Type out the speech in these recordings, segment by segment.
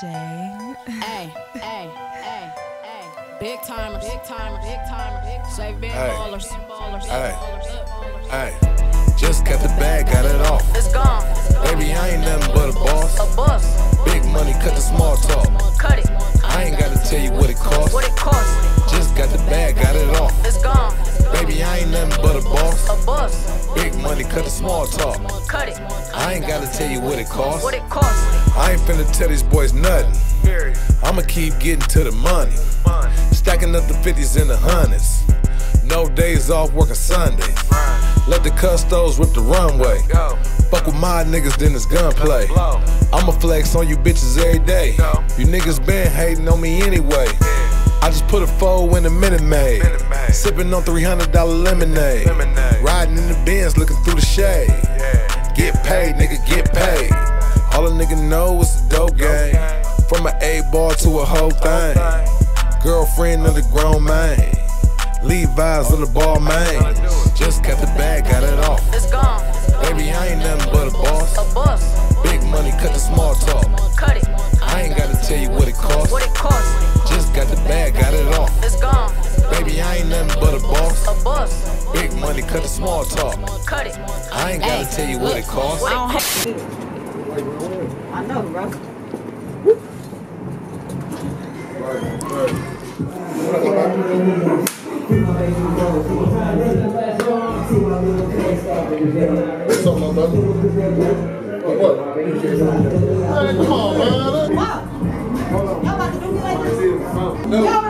DJ. Hey, hey, hey, hey. Big timers, big timers, big timers. Save big Hey. ballers, ballers, Hey. ballers. Hey, just got the bag, got it off. It's gone. Baby, I ain't nothing but a boss. A bus. Big money, cut the small talk. Cut it. I ain't gotta tell you what it costs. What it costs. Just got the bag, got it off. It's gone. Baby, I ain't nothing but a boss. A bus. Big money, cut the small talk. Cut it. I ain't gotta tell you what it costs. What it costs. I ain't finna tell these boys nothing. I'ma keep getting to the money. Stacking up the 50s and the hundreds. No days off working Sunday. Let the custos rip the runway. Fuck with my niggas, then it's gunplay. I'ma flex on you bitches every day. You niggas been hating on me anyway. I just put a foe in a minute maid. Sipping on $300 lemonade. Riding in the Benz looking through the shade. Get paid, nigga, get paid. All a nigga know is a dope game. From an A ball to a whole thing. Girlfriend of the grown man. Levi's of the ball man. Just got the bag, got it off. It's gone. Baby, I ain't nothing but a boss. A boss. Big money, cut the small talk. Cut it. I ain't gotta tell you what it costs. What it costs. Just got the bag, got it off. It's gone. Baby, I ain't nothing but a boss. A boss. Big money, cut the small talk. Cut it. I ain't gotta Hey, tell you what it costs. I I know, bro. What's up, my brother? Oh, what? what? Man, come on, man. Wow. Y'all about to do me like this? Y'all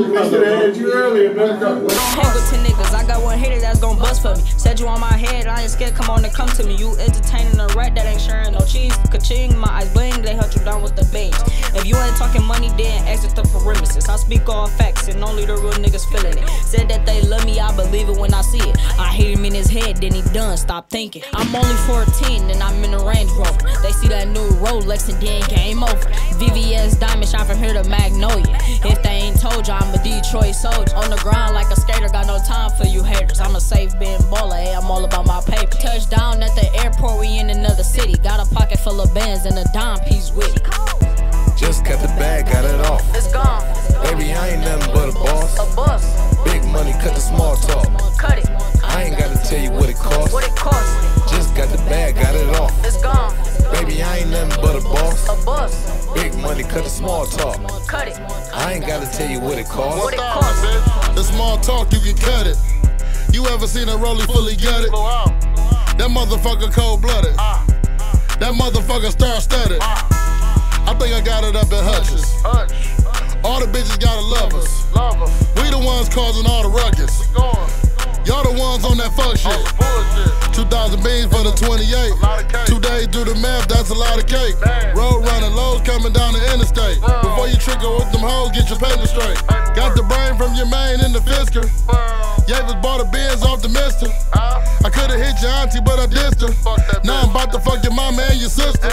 have had you earlier, man. Hang with 10 niggas, I got one hitter that's gon' bust for me. Said you on my head, I ain't scared, come on and come to me. You entertaining a rat that ain't sharing no cheese. Ka-ching, my eyes bling, they held you down with the beige. If you ain't talking money, then exit the perimeters. I speak all facts and only the real niggas feeling it. Said that they love me, I believe it when I see it. I hit him in his head, then he done, stop thinking. I'm only 14 and I'm in a Range Rover. They see that new Rolex and then game over. VVS diamond shot from here to Magnolia. If they ain't told you, I'm a Detroit soldier. On the ground like a skater, got no time for you haters. I'm a Safebin baller, hey, I'm all about my paper. Touchdown at the airport, we in another city. Got a pocket full of bands and a dime piece with it. Just got the bag, got it off. It's gone. Baby, I ain't nothing but a boss. A bus. Big money, cut the small talk. Cut it. I ain't gotta tell you what it costs. What it costs. Just got the bag, got it off. It's gone. Baby, I ain't nothing but a boss. A boss. Big money, cut the small talk. Cut it. I ain't gotta tell you what it costs. What it costs. The small talk, you can cut it. You ever seen a rollie fully gutted? That motherfucker cold blooded. That motherfucker star studded. I think I got it up at Hutchins. All the bitches gotta love causing all the ruckus. Y'all the ones on that fuck shit. 2,000 beans for the 28. Two days do the math, that's a lot of cake. Road running, lows coming down the interstate. Before you trickle with them hoes, get your paper straight. Got the brain from your main in the Fisker. Yavis bought a Benz off the mister. I could've hit your auntie, but I dissed her. Now I'm about to fuck your mama and your sister.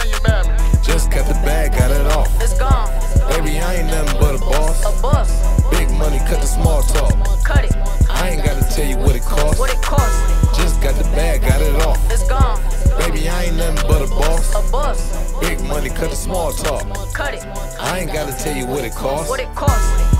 Small talk. Cut it. I ain't gotta tell you what it costs. What it costs.